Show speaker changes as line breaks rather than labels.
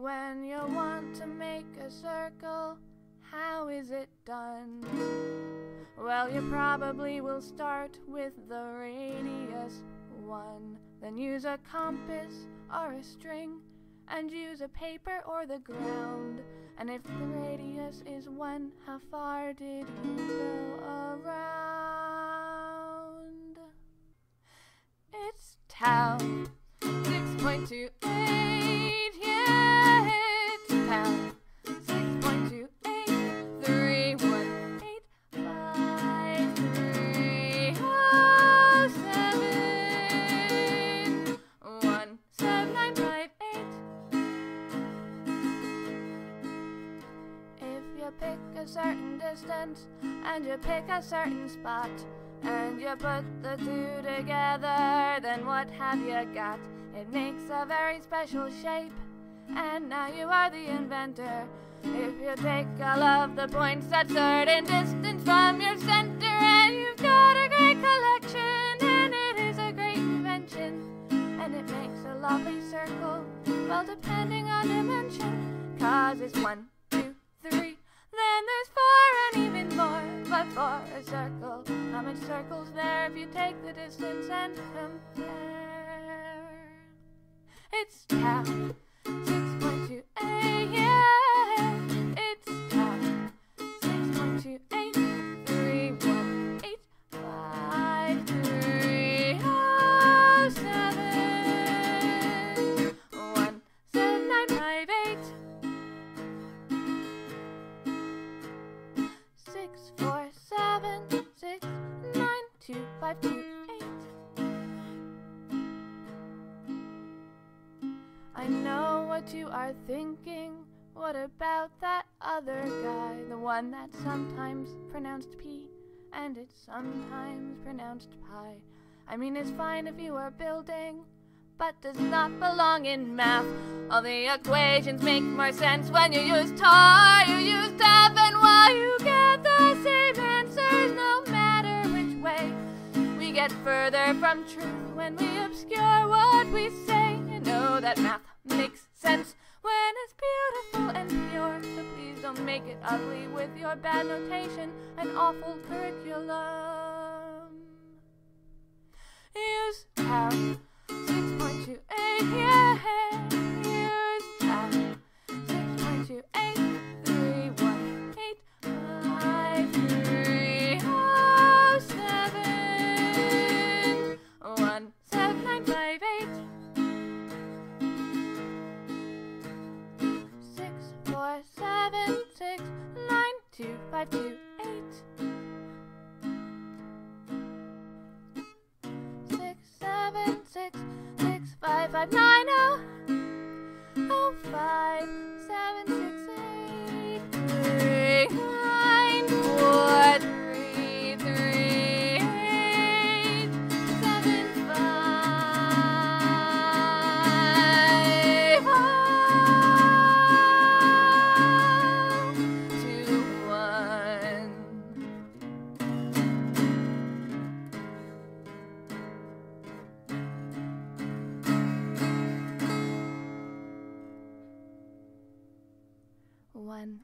When you want to make a circle, how is it done? Well, you probably will start with the radius 1. Then use a compass or a string, and use a paper or the ground. And if the radius is 1, how far did you go around? It's tau 6.28, it's tau 6.28, 3, 1, 8, 5, 3, 7, 1, 7, 9, 5, 8. If you pick a certain distance and you pick a certain spot and you put the two together, then what have you got? It makes a very special shape, and now you are the inventor. If you take all of the points at certain distance from your center, and you've got a great collection, and it is a great invention, and it makes a lovely circle. Well, depending on dimension, cause it's one, two, three. Then there's four and even more, but for a circle, how much circles there if you take the distance and compare? It's tau, five, two, eight. I know what you are thinking. What about that other guy? The one that's sometimes pronounced P and it's sometimes pronounced pi. I mean, it's fine if you are building, but does not belong in math. All the equations make more sense when you use tau, you use tap, and while you get the same answers, no get further from truth when we obscure what we say. You know that math makes sense when it's beautiful and pure. So please don't make it ugly with your bad notation and awful curriculum. 2, 5, 2, 8. Six, seven, six, six, five, five, nine, oh, One,